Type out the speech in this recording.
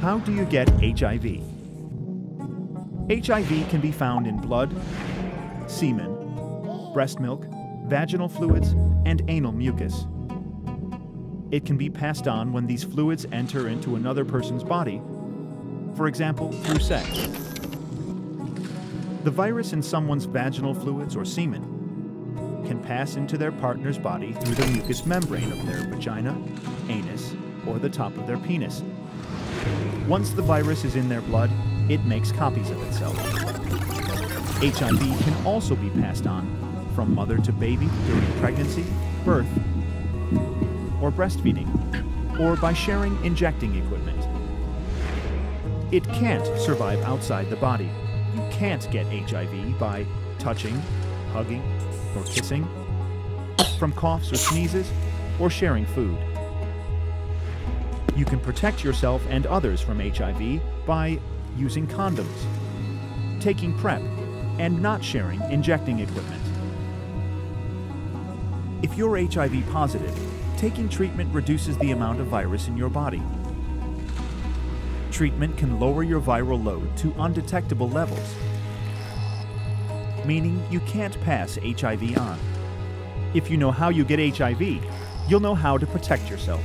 How do you get HIV? HIV can be found in blood, semen, breast milk, vaginal fluids, and anal mucus. It can be passed on when these fluids enter into another person's body, for example, through sex. The virus in someone's vaginal fluids or semen can pass into their partner's body through the mucous membrane of their vagina, anus, or the top of their penis. Once the virus is in their blood, it makes copies of itself. HIV can also be passed on from mother to baby during pregnancy, birth, or breastfeeding, or by sharing injecting equipment. It can't survive outside the body. You can't get HIV by touching, hugging, or kissing, from coughs or sneezes, or sharing food. You can protect yourself and others from HIV by using condoms, taking PrEP, and not sharing injecting equipment. If you're HIV positive, taking treatment reduces the amount of virus in your body. Treatment can lower your viral load to undetectable levels, meaning you can't pass HIV on. If you know how you get HIV, you'll know how to protect yourself.